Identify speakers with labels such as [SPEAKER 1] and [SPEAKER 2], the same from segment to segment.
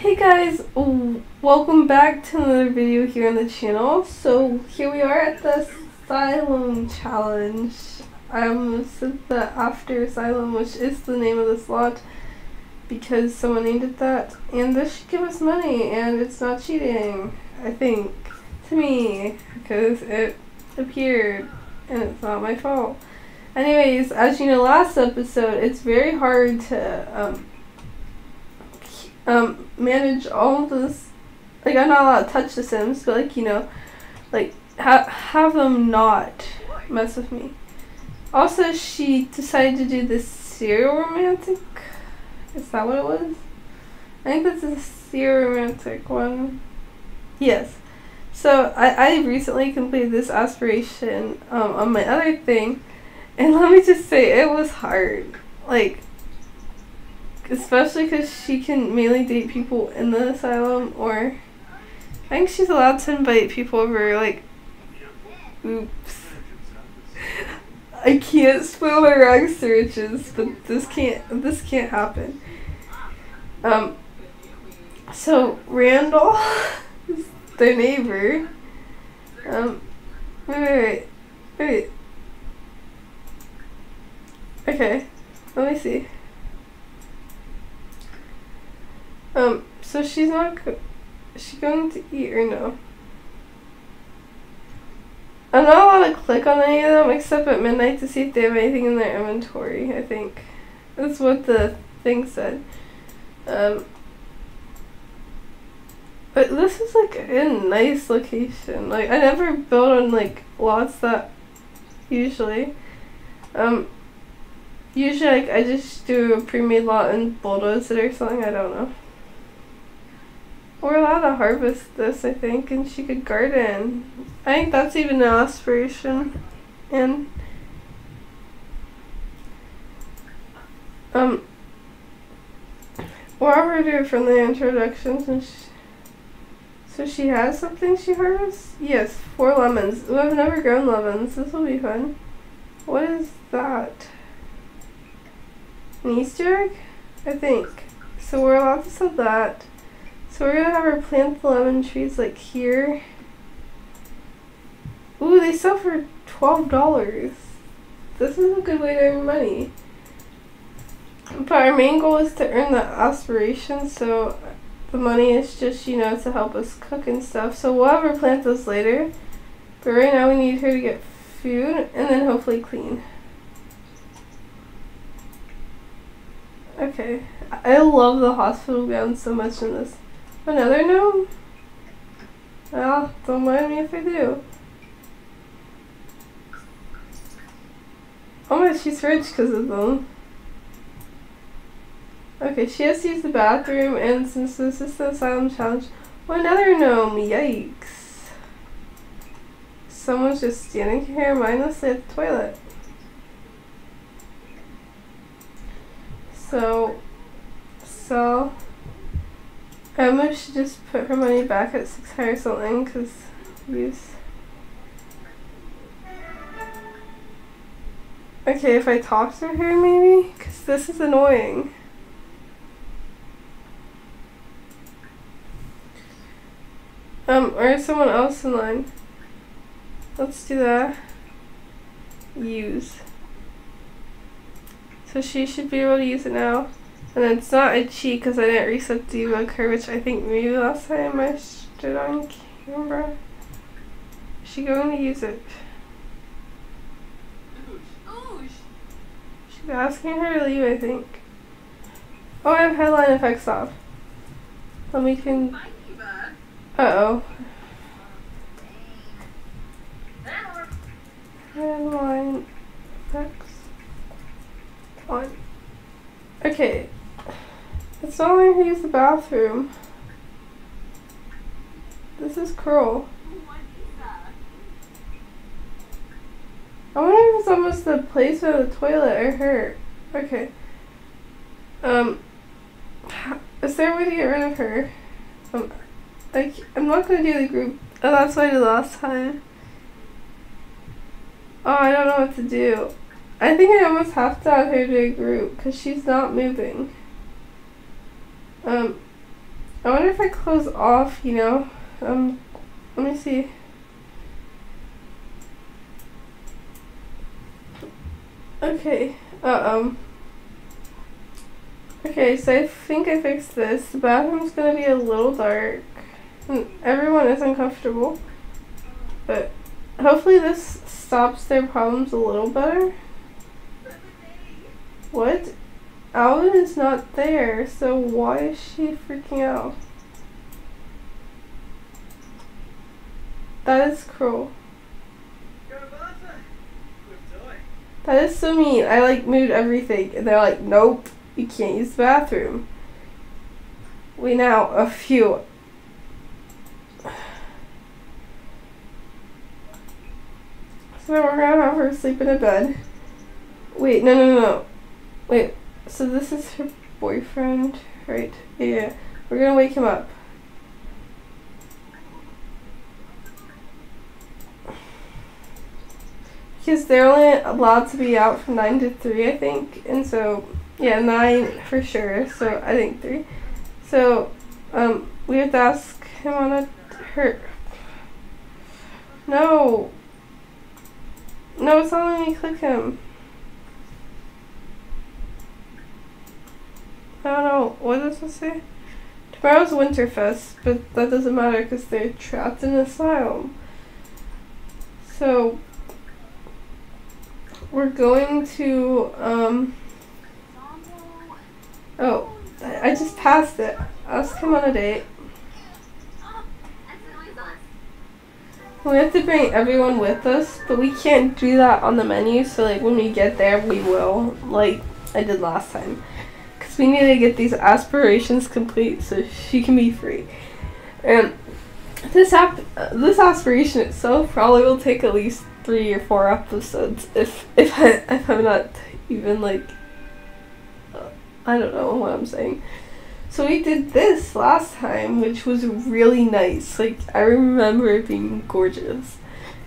[SPEAKER 1] Hey guys, welcome back to another video here on the channel. So here we are at the Asylum Challenge. I almost said the After Asylum, which is the name of the slot because someone named it that. And this should give us money and it's not cheating, I think, to me, because it appeared and it's not my fault. Anyways, as you know last episode, it's very hard to um, um, manage all this. Like, I'm not allowed to touch the Sims, but, like, you know, like, ha- have them not mess with me. Also, she decided to do this serial romantic. Is that what it was? I think that's a serial romantic one. Yes. So, I, I recently completed this aspiration um, on my other thing, and let me just say, it was hard. Like, especially because she can mainly date people in the asylum, or I think she's allowed to invite people over. Like, oops, I can't spoil my rags to riches, but this can't this can't happen. Um, so Randall, their neighbor. Um, wait, wait, wait, wait. Okay, let me see. Um, so she's not. Is she going to eat or no? I'm not allowed to click on any of them except at midnight to see if they have anything in their inventory. I think that's what the thing said. Um, but this is like a nice location. Like I never build on like lots that usually. Um, usually like I just do a pre-made lot and bulldoze it or something. I don't know. We're allowed to harvest this, I think, and she could garden. I think that's even an aspiration. And, um, we're do from the introductions, and she, so she has something she harvests? Yes, four lemons. Ooh, I've never grown lemons. This will be fun. What is that? An Easter egg? I think. So we're allowed to sell that. So we're gonna have her plant the lemon trees like here. Ooh, they sell for twelve dollars. This is a good way to earn money. But our main goal is to earn the aspiration, so the money is just, you know, to help us cook and stuff. So we'll have her plant those later. But right now we need her to get food and then hopefully clean. Okay. I love the hospital gown so much in this. Another gnome? Well, don't mind me if I do. Oh my, she's rich because of them. Okay, she has to use the bathroom, and since this is the asylum challenge, well, another gnome, yikes. Someone's just standing here mindlessly at the toilet. So, so, Emma should just put her money back at 600 or something, because use. Okay, if I talk to her maybe? Because this is annoying. Um, or someone else in line. Let's do that. Use. So she should be able to use it now. And it's not a cheat because I didn't reset debug her, which I think maybe last time I stood on camera. Is she going to use it? She's asking her to leave, I think. Oh, I have headline effects off. Let me can. Uh oh. Headline effects on. Okay. It's not letting her use the bathroom. This is cruel. I wonder if it's almost the place of the toilet or her. Okay. Um, is there a way to get rid of her? Um, like, I'm not gonna do the group. Oh, that's what I did last time. Oh, I don't know what to do. I think I almost have to add her to a group because she's not moving. Um, I wonder if I close off, you know. Um, let me see. Okay. Uh um. Okay, so I think I fixed this. The bathroom's gonna be a little dark. And everyone is uncomfortable. But hopefully this stops their problems a little better. What? Alvin is not there, so why is she freaking out? That is cruel. That is so mean. I like moved everything and they're like, nope, you can't use the bathroom. We now a few So we're gonna have her sleep in a bed. Wait, no no no. Wait, so this is her boyfriend, right? Yeah. We're gonna wake him up. because they're only allowed to be out from 9 to 3, I think. And so, yeah, 9 for sure. So I think 3. So, um, we have to ask him on a. Her. No. No, it's not letting me click him. I don't know. What does it say? Tomorrow's Winterfest, but that doesn't matter because they're trapped in an asylum. So, we're going to, um, oh, I just passed it. Ask him on a date. We have to bring everyone with us, but we can't do that on the menu, so like when we get there, we will, like I did last time. We need to get these aspirations complete so she can be free. And this app, this aspiration itself probably will take at least three or four episodes if if I if I'm not even like uh, I don't know what I'm saying. So we did this last time, which was really nice. Like I remember it being gorgeous.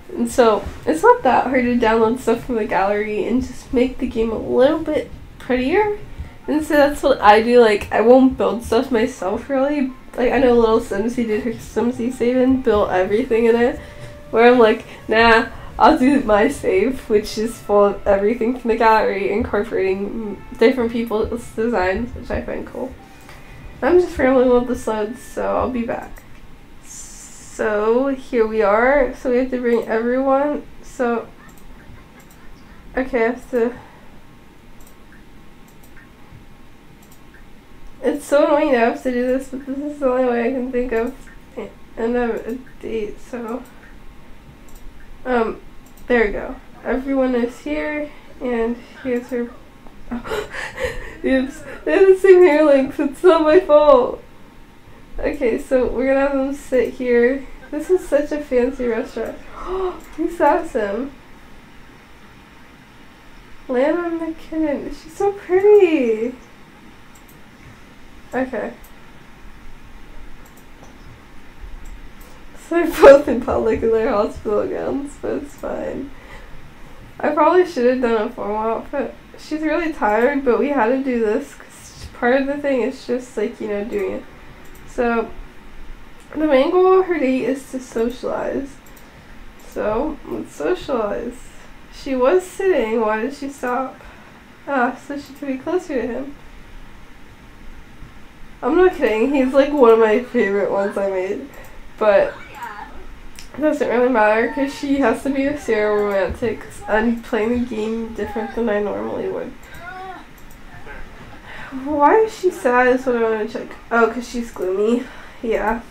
[SPEAKER 1] And so it's not that hard to download stuff from the gallery and just make the game a little bit prettier. And so that's what I do. Like I won't build stuff myself really. Like I know Lilsimsie did her Simsy save and built everything in it. Where I'm like, nah, I'll do my save, which is full of everything from the gallery, incorporating different people's designs, which I find cool. I'm just rambling with the slides, so I'll be back. So here we are. So we have to bring everyone. So okay, I have to. It's so annoying I have to do this, but this is the only way I can think of. And a date, so. Um, there we go. Everyone is here, and here's her. Oops, they have the same hair length. It's not my fault. Okay, so we're gonna have them sit here. This is such a fancy restaurant. Who's him? Lana McKinnon. She's so pretty. Okay. So They're both in public in their hospital gowns, but it's fine. I probably should have done a formal outfit. She's really tired, but we had to do this because part of the thing is just like, you know, doing it. So, the main goal of her date is to socialize. So, let's socialize. She was sitting, why did she stop? Ah, so she could be closer to him. I'm not kidding, he's like one of my favorite ones I made. But it doesn't really matter because she has to be a serial romantic I'm playing the game different than I normally would. Why is she sad is what I want to check. Oh, because she's gloomy. Yeah.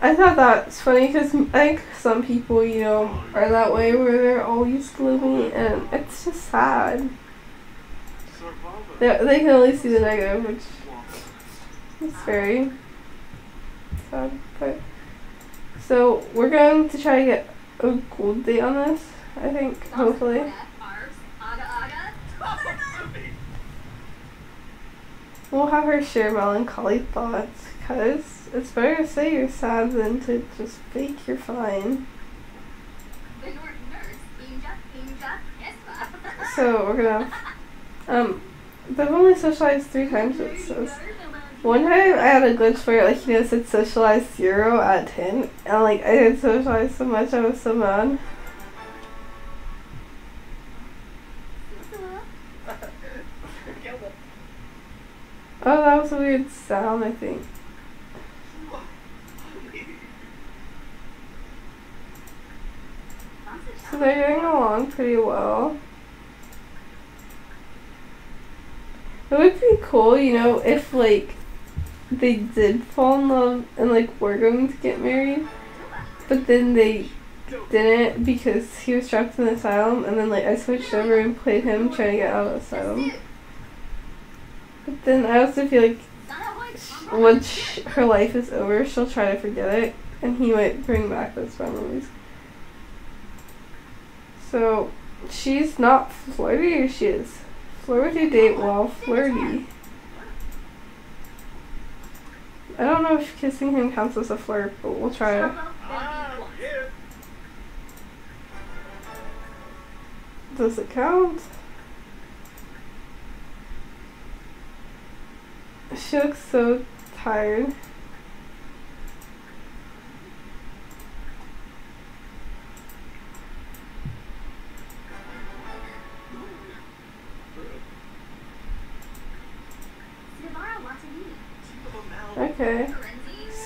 [SPEAKER 1] I thought that's funny because think some people, you know, are that way where they're always gloomy and it's just sad. They, they can only see the negative, which is very sad, but... So we're going to try to get a gold date on this, I think, hopefully. We'll have her share melancholy thoughts, because it's better to say you're sad than to just fake you're fine. So we're gonna, um, they've only socialized three times, it says. One time I had a glitch where like you know it said socialize zero at ten and like I didn't socialize so much I was so mad. Oh that was a weird sound I think. So they're getting along pretty well. It would be cool, you know, if like they did fall in love and like were going to get married, but then they didn't because he was trapped in the asylum, and then like I switched over and played him trying to get out of the asylum. But then I also feel like once her life is over, she'll try to forget it, and he might bring back those memories. So she's not flirty, or she is. Flirty date while flirty. I don't know if kissing him counts as a flirt, but we'll try it. Does it count? She looks so tired.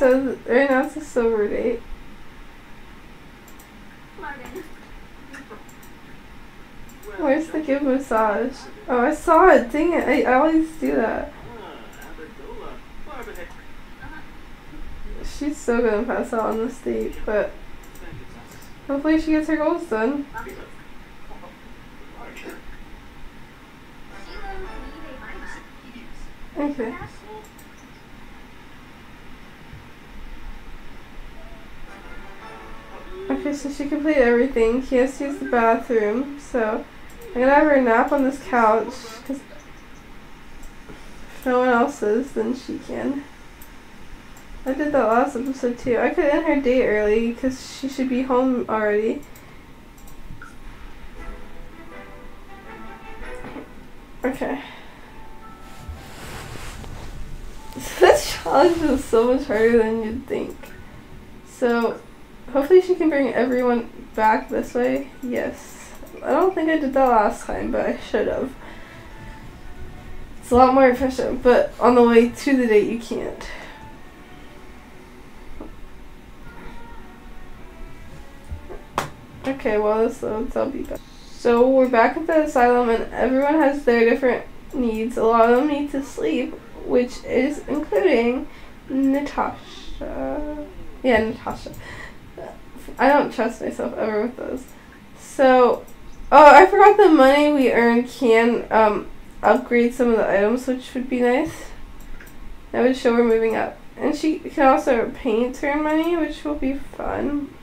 [SPEAKER 1] So right now it's a silver date. Where's the give massage? Oh, I saw it. Dang it. I, I always do that. She's so gonna pass out on this date, but hopefully she gets her goals done. Okay. So she completed everything. He has to use the bathroom, so I'm gonna have her nap on this couch, because if no one else is, then she can. I did that last episode too. I could end her day early, because she should be home already. Okay. this challenge is so much harder than you'd think. So, Hopefully she can bring everyone back this way. Yes. I don't think I did that last time, but I should have. It's a lot more efficient, but on the way to the date you can't. Okay, well this I'll be back. So we're back at the asylum and everyone has their different needs. A lot of them need to sleep, which is including Natasha. Yeah, Natasha. I don't trust myself ever with those. So, oh, I forgot the money we earn can um, upgrade some of the items, which would be nice. That would show we're moving up. And she can also paint her money, which will be fun.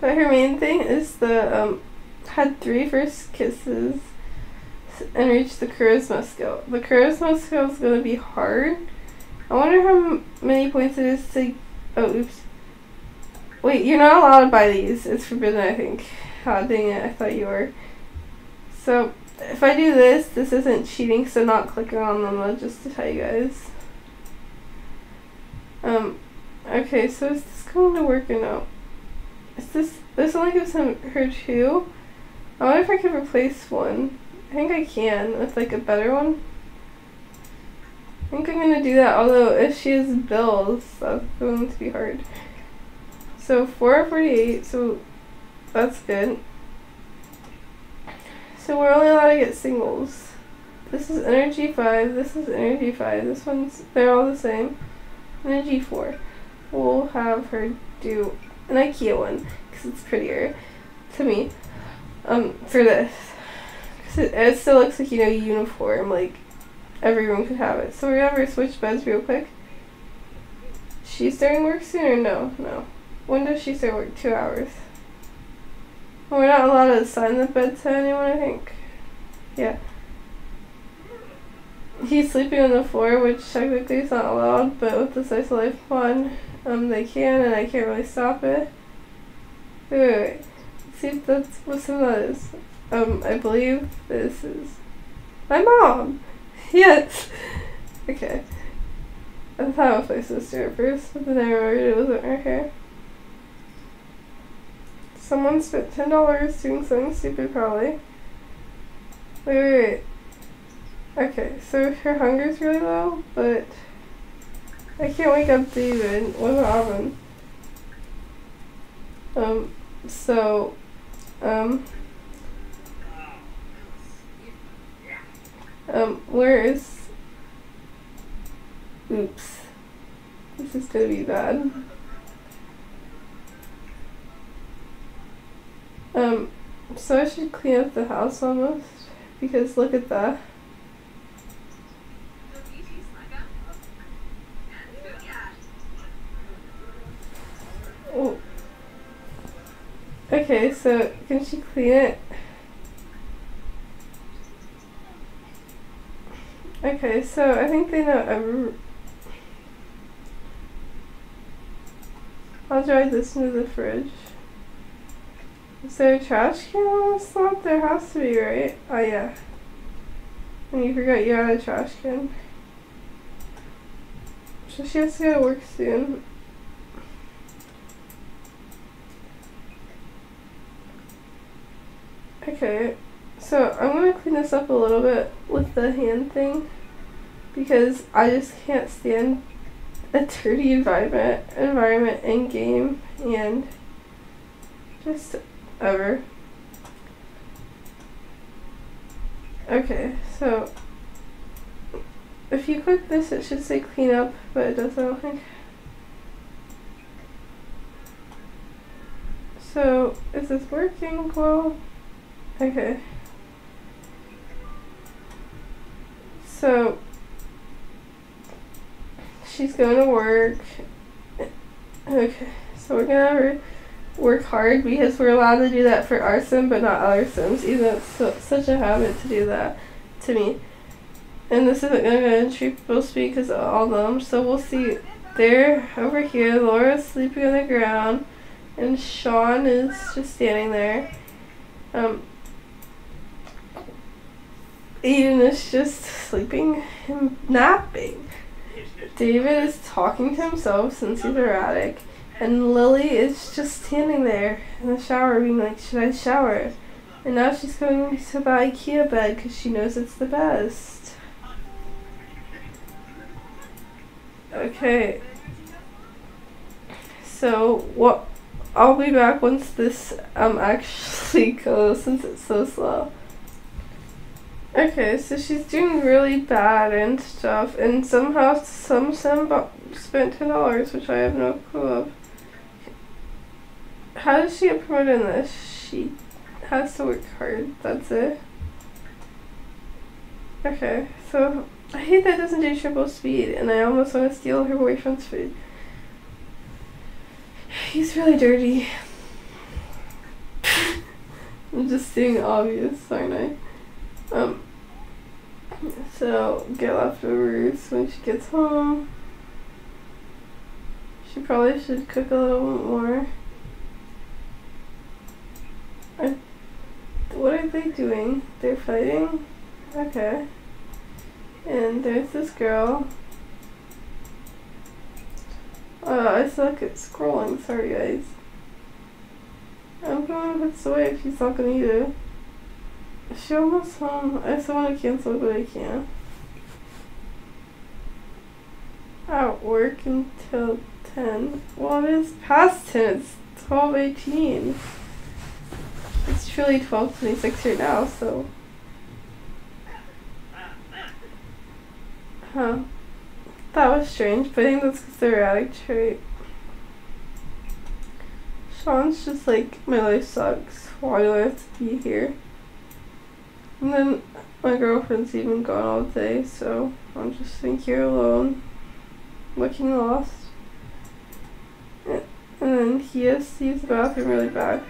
[SPEAKER 1] But her main thing is the, um, had three first kisses and reached the charisma skill. The charisma skill is going to be hard. I wonder how many points it is to, oh, oops. Wait, you're not allowed to buy these. It's forbidden, I think. Ah, dang it, I thought you were. So, if I do this, this isn't cheating, so not clicking on them, just to tell you guys. Um, okay, so is this going to work or no? Is this, this only gives him, her two? I wonder if I could replace one. I think I can, with like a better one. I think I'm to do that, although if she has bills, that's going to be hard. So 448, so that's good. So we're only allowed to get singles. This is energy 5, this is energy 5, this one's, they're all the same. Energy 4. We'll have her do an IKEA one, because it's prettier to me, um, for this. Because it, it still looks like, you know, uniform, like everyone could have it. So we're gonna have her switch beds real quick. She's starting work soon or no? No. When does she say work? Two hours. We're not allowed to assign the bed to anyone, I think. Yeah. He's sleeping on the floor, which technically is not allowed, but with the Slice of Life one, um, they can, and I can't really stop it. Wait, wait, wait. see if that's what some of that is. Um, I believe this is my mom. Yes. Okay. I thought it was my sister at first, but then I remembered it wasn't her hair. Someone spent ten dollars doing something stupid probably. Wait, wait, wait. Okay, so her hunger's really low, but I can't wake up David. What happened? Um, so, um, um, where is, oops, this is gonna be bad. Um, so I should clean up the house almost, because look at that. Oh. Okay, so can she clean it? Okay, so I think they know every. I'll drive this into the fridge. Is there a trash can on the slab? There has to be, right? Oh yeah. And you forgot you had a trash can. So she has to go to work soon. Okay, so I'm gonna clean this up a little bit with the hand thing because I just can't stand a dirty environment environment in game and just ever. Okay, so if you click this it should say clean up, but it doesn't I don't think. So is this working well? Okay. So she's going to work. Okay, so we're gonna have her work hard because we're allowed to do that for our sim, but not other sims. Even it's so, such a habit to do that to me. And this isn't gonna go in triple speed because of all them. So we'll see. There, over here, Laura's sleeping on the ground, and Sean is just standing there. Um, Aiden is just sleeping and napping. David is talking to himself since he's erratic. And Lily is just standing there in the shower being like, should I shower? And now she's going to the Ikea bed because she knows it's the best. Okay. So, what? I'll be back once this um actually goes since it's so slow. Okay, so she's doing really bad and stuff, and somehow some sim spent ten dollars, which I have no clue of. How does she get promoted in this? She has to work hard. That's it. Okay, so I hate that doesn't do triple speed, and I almost want to steal her boyfriend's food. He's really dirty. I'm just being obvious, aren't I? Um, so get leftovers when she gets home. She probably should cook a little more. Are, what are they doing? They're fighting? Okay. And there's this girl. Oh, I suck at scrolling, sorry guys. I'm going to put this away if he's not gonna eat it. She almost home. I still want to cancel, but I can't. At work until 10. Well, it is past 10. It's 12.18. It's truly 12.26 right now, so. Huh. That was strange, but I think that's because they're erratic trait. Sean's just like, my life sucks. Why do I have to be here? And then my girlfriend's even gone all day, so I'm just sitting here alone, looking lost. And then he has to use the bathroom really bad.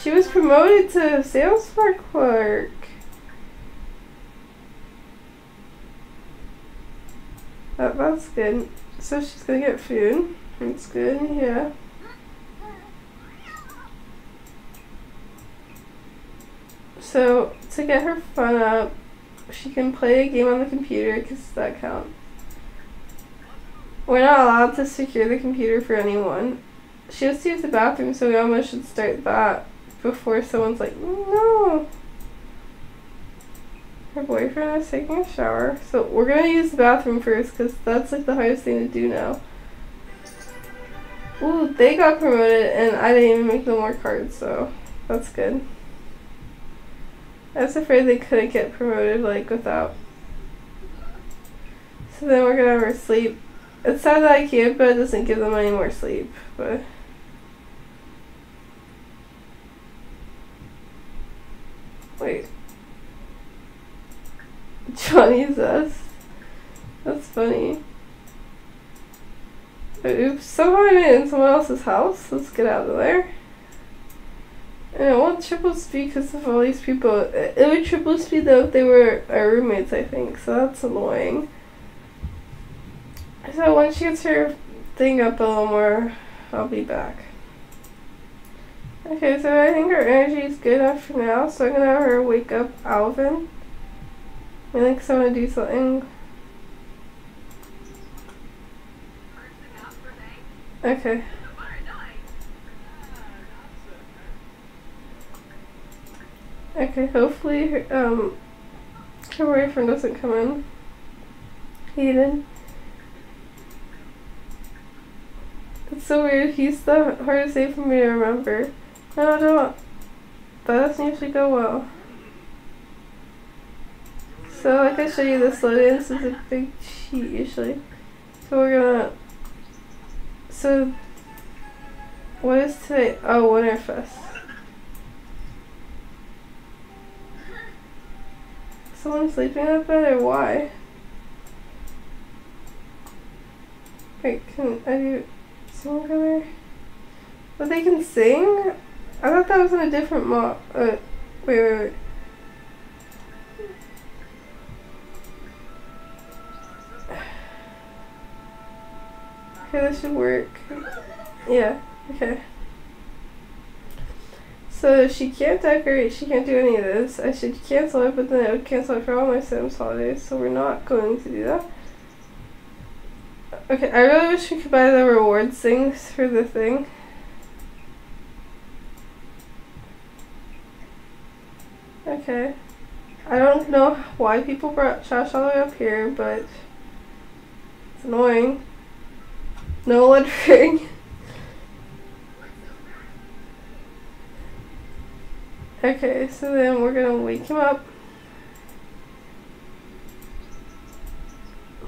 [SPEAKER 1] She was promoted to sales clerk. That, that's good. So she's gonna get food. That's good, yeah. So to get her fun up, she can play a game on the computer because that counts. We're not allowed to secure the computer for anyone. She has to use the bathroom, so we almost should start that before someone's like, no. Her boyfriend is taking a shower. So we're gonna use the bathroom first because that's like the hardest thing to do now. Ooh, they got promoted and I didn't even make no more cards, so that's good. I was afraid they couldn't get promoted like without. So then we're gonna have our sleep. It's sad that I can't, but it doesn't give them any more sleep. But wait, Johnny's us. That's funny. Oops, somehow I made in someone else's house. Let's get out of there. And it won't triple speed because of all these people. It would triple speed though if they were our roommates, I think. So that's annoying. So once she gets her thing up a little more, I'll be back. Okay, so I think her energy is good enough for now. So I'm gonna have her wake up Alvin. I I want to do something. Okay. Okay, hopefully um, her boyfriend doesn't come in. Hayden. It's so weird, he's the hardest name for me to remember. No, don't. That doesn't usually go well. So I show you this loading, this is a big sheet usually. So we're gonna so what is today? Oh, Winterfest. Someone sleeping in bed or why? Wait, can I do sing together? But they can sing? I thought that was in a different mo- uh, wait, wait, wait. Okay, this should work. Yeah, okay. So she can't decorate, she can't do any of this. I should cancel it, but then I would cancel it for all my Sims holidays, so we're not going to do that. Okay, I really wish we could buy the rewards things for the thing. Okay. I don't know why people brought trash all the way up here, but it's annoying. No lettering. Okay, so then we're gonna wake him up.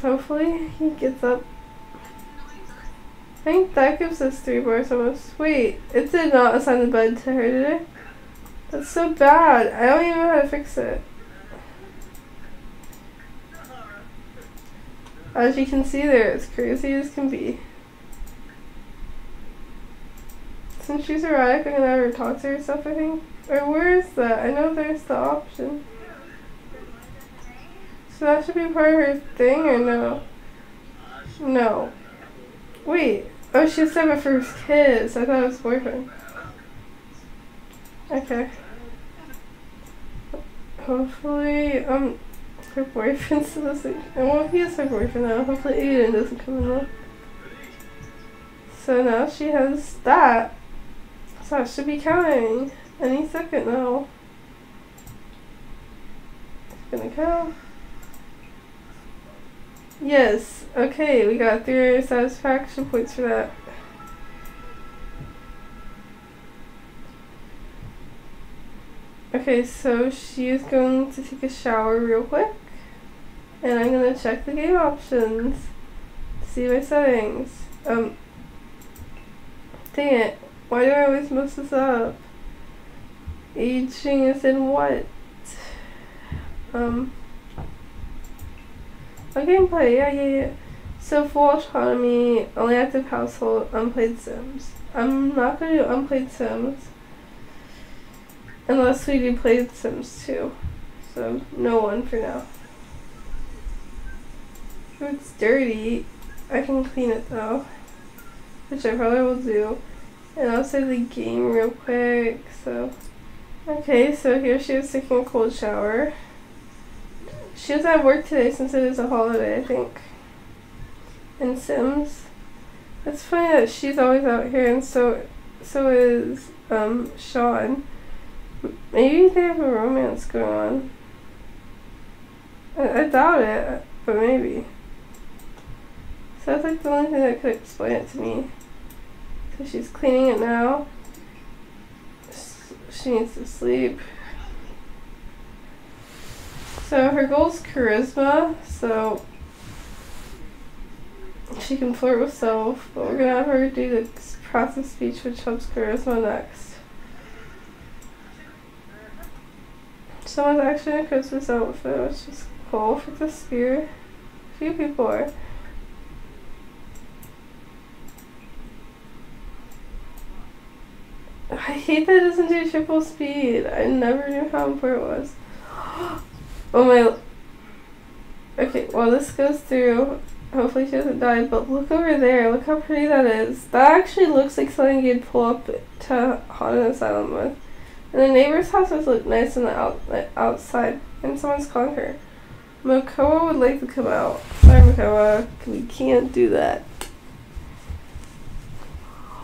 [SPEAKER 1] Hopefully he gets up. I think that gives us three bars almost. Wait, it did not assign the bed to her, did it? That's so bad. I don't even know how to fix it. As you can see there, it's crazy as can be. Since she's erratic, I'm gonna have her talk to herself, I think. Or where is that? I know there's the option. So that should be part of her thing, or no? No. Wait. Oh, she said my first kiss. I thought it was boyfriend. Okay. Hopefully, um, her boyfriend still doesn't. Well, he is her boyfriend now. Hopefully, Aiden doesn't come in. So now she has that. So should be coming any second now. It's gonna come. Yes. Okay, we got three satisfaction points for that. Okay, so she is going to take a shower real quick. And I'm to check the game options. See my settings. Um, dang it. Why do I always mess this up? Aging is in what? Um, a gameplay, yeah, yeah, yeah. So full autonomy, only active household, unplayed Sims. I'm not gonna do unplayed Sims. Unless we do played Sims too. So no one for now. If it's dirty, I can clean it though. Which I probably will do. And save the game real quick, so. Okay, so here she was taking a cold shower. She was at work today since it is a holiday, I think. in Sims. It's funny that she's always out here, and so so is um, Sean. Maybe they have a romance going on. I, I doubt it, but maybe. So that's like the only thing that could explain it to me. She's cleaning it now. She needs to sleep. So her goal is charisma, so she can flirt with self, but we're gonna have her do the process speech which helps charisma next. Someone's actually in a Christmas outfit, which is cool for this year. A few people are. I hate that it doesn't do triple speed. I never knew how important it was. oh my. Okay, well, this goes through. Hopefully, she doesn't die, but look over there. Look how pretty that is. That actually looks like something you'd pull up to Haunted Asylum with. And the neighbor's houses look nice on the out, outside, and someone's calling her. Mokoa would like to come out. Sorry, Mokoa. We can't do that.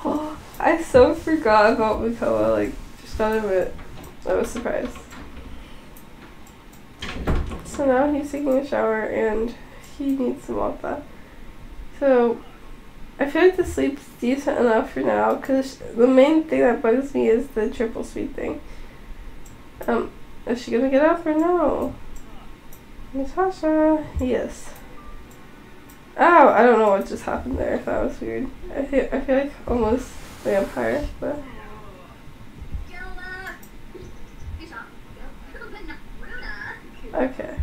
[SPEAKER 1] Oh, I so forgot about Mokoa. Like, just got admit, I was surprised. So now he's taking a shower and he needs some water. So I feel like the sleep's decent enough for now because the main thing that bugs me is the triple speed thing. Um, is she gonna get up or no? Natasha, yes. Oh, I don't know what just happened there. That was weird. I feel, I feel like almost vampire, but. Okay.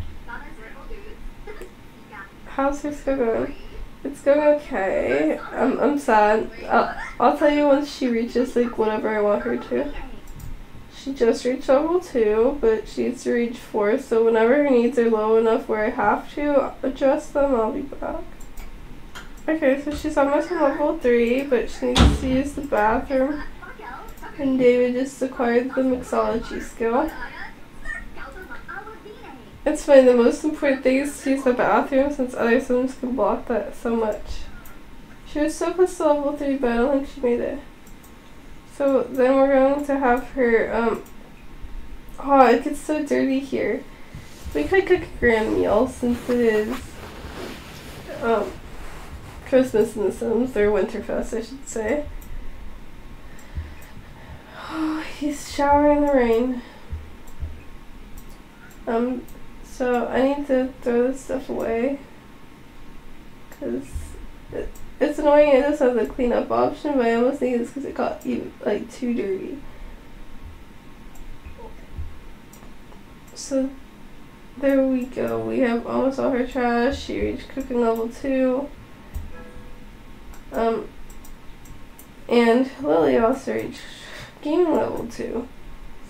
[SPEAKER 1] How's your school going? It's going okay. I'm, I'm sad. I'll, I'll tell you once she reaches like whatever I want her to. She just reached level 2, but she needs to reach 4, so whenever her needs are low enough where I have to adjust them, I'll be back. Okay, so she's almost on level 3, but she needs to use the bathroom. And David just acquired the mixology skill. It's funny, the most important thing is to use the bathroom since other sims can block that so much. She was so close to level 3 but I don't think she made it. So then we're going to have her, um, oh it gets so dirty here. We could cook a grand meal since it is, um, Christmas in the Sims, or Winterfest I should say. Oh, he's showering in the rain. Um, so I need to throw this stuff away because it, it's annoying. It just have the cleanup option, but I almost think it's because it got even, like too dirty. So there we go. We have almost all her trash. She reached cooking level two. Um, and Lily also reached gaming level two.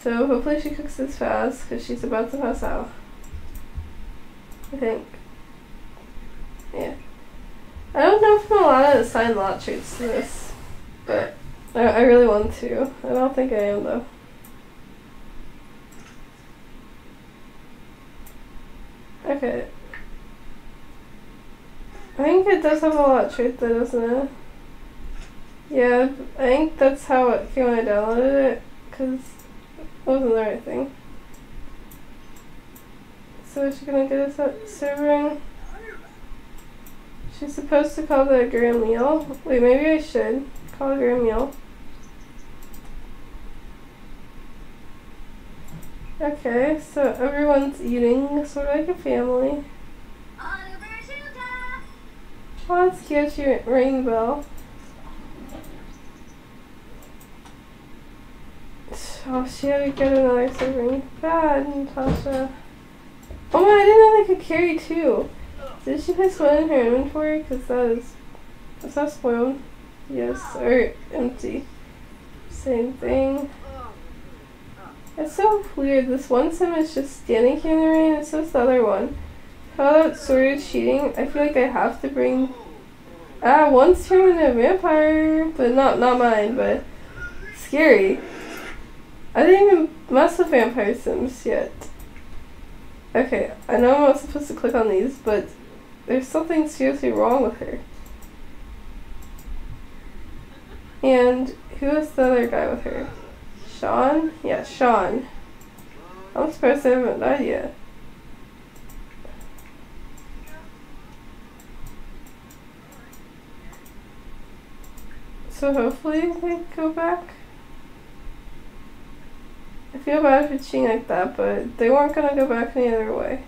[SPEAKER 1] So hopefully she cooks this fast because she's about to pass out. I think. Yeah. I don't know if I'm allowed to assign lot traits to this, but I, I really want to. I don't think I am though. Okay. I think it does have a lot of truth though, doesn't it? Yeah, I think that's how it came when I downloaded it, because it wasn't the right thing. So is she gonna get us at serving? She's supposed to call the grand meal. Wait, maybe I should call a grand meal. Okay, so everyone's eating sort of like a family. Oh, that's cute. She ring bell. Oh, she had to get another serving. Bad, Natasha. Oh my, I didn't know they could carry two. Did she put one in her inventory? Because that is, is that spoiled? Yes, or empty. Same thing. It's so weird. This one sim is just standing here in the rain, and so is the other one. How about of cheating? I feel like I have to bring... Ah, once turning into a vampire, but not, not mine, but scary. I didn't even mess with vampire sims yet. Okay, I know I'm not supposed to click on these, but there's something seriously wrong with her. And who is the other guy with her? Sean? Yeah, Sean. I'm surprised they haven't died yet. So hopefully they go back. I feel bad for cheating like that, but they weren't gonna go back any other way.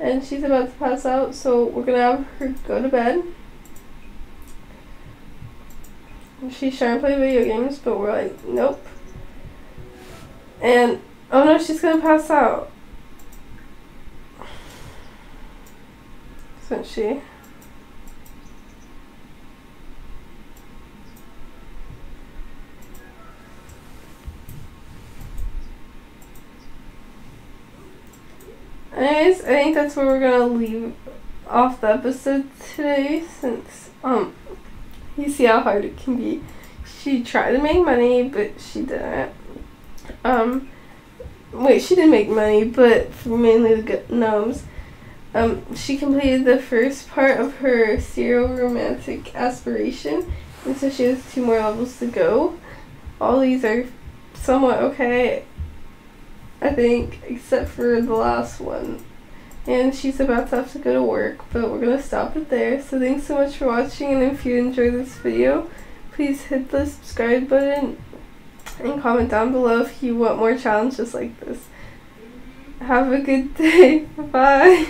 [SPEAKER 1] And she's about to pass out, so we're gonna have her go to bed. She's trying to play video games, but we're like, nope. And, oh no, she's gonna pass out. Isn't she? Anyways, I think that's where we're gonna leave off the episode today since um you see how hard it can be. She tried to make money but she didn't. Um wait, she didn't make money but mainly the gnomes. Um, she completed the first part of her serial romantic aspiration, and so she has two more levels to go. All these are somewhat okay. I think, except for the last one. And she's about to have to go to work, but we're going to stop it there. So thanks so much for watching, and if you enjoyed this video, please hit the subscribe button and comment down below if you want more challenges like this. Have a good day. Bye.